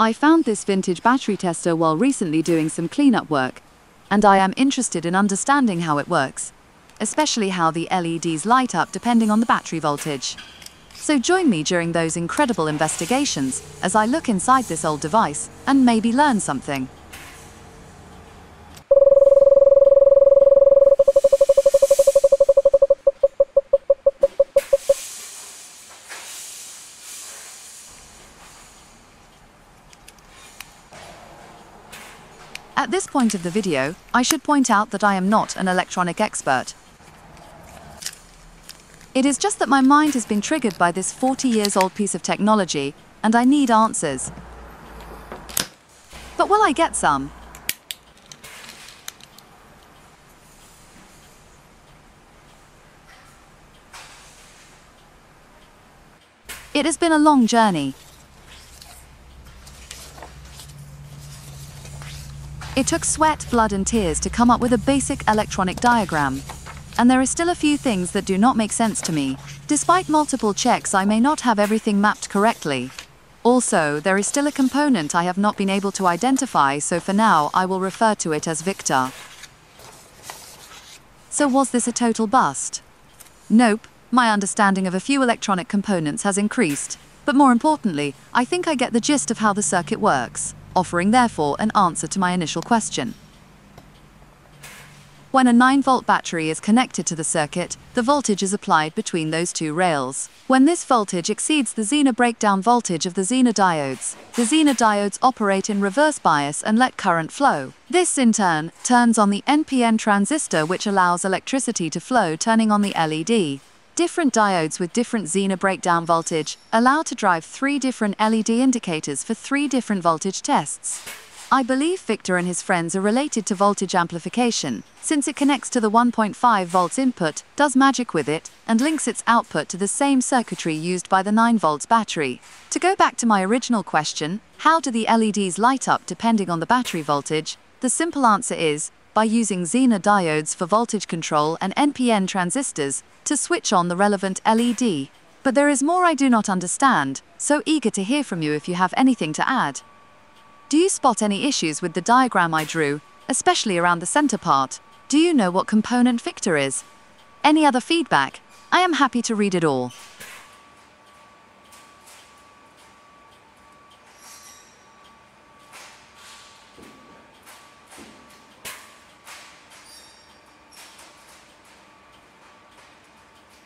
I found this vintage battery tester while recently doing some cleanup work, and I am interested in understanding how it works, especially how the LEDs light up depending on the battery voltage. So join me during those incredible investigations as I look inside this old device and maybe learn something. At this point of the video, I should point out that I am not an electronic expert. It is just that my mind has been triggered by this 40 years old piece of technology, and I need answers. But will I get some? It has been a long journey. It took sweat, blood, and tears to come up with a basic electronic diagram. And there are still a few things that do not make sense to me. Despite multiple checks, I may not have everything mapped correctly. Also, there is still a component I have not been able to identify, so for now I will refer to it as Victor. So was this a total bust? Nope, my understanding of a few electronic components has increased, but more importantly, I think I get the gist of how the circuit works, offering therefore an answer to my initial question. When a 9 volt battery is connected to the circuit, the voltage is applied between those two rails. When this voltage exceeds the Zener breakdown voltage of the Zener diodes, the Zener diodes operate in reverse bias and let current flow. This, in turn, turns on the NPN transistor which allows electricity to flow turning on the LED. Different diodes with different Zener breakdown voltage allow to drive three different LED indicators for three different voltage tests. I believe Victor and his friends are related to voltage amplification, since it connects to the 1.5 volts input, does magic with it, and links its output to the same circuitry used by the 9 volts battery. To go back to my original question, how do the LEDs light up depending on the battery voltage? The simple answer is, by using Zener diodes for voltage control and NPN transistors to switch on the relevant LED. But there is more I do not understand, so eager to hear from you if you have anything to add. Do you spot any issues with the diagram I drew, especially around the center part? Do you know what component Victor is? Any other feedback? I am happy to read it all.